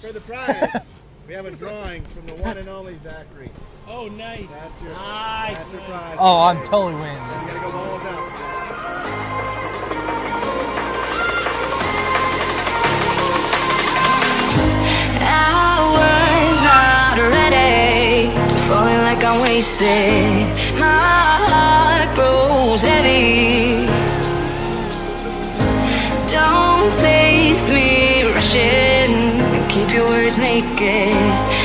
For the prize, we have a drawing from the one and only Zachary. Oh, nice. That's your, Nice, that's your prize. Oh, I'm totally winning. You gotta go balls out. I was not ready to falling like I'm wasted. My heart grows heavy. Don't taste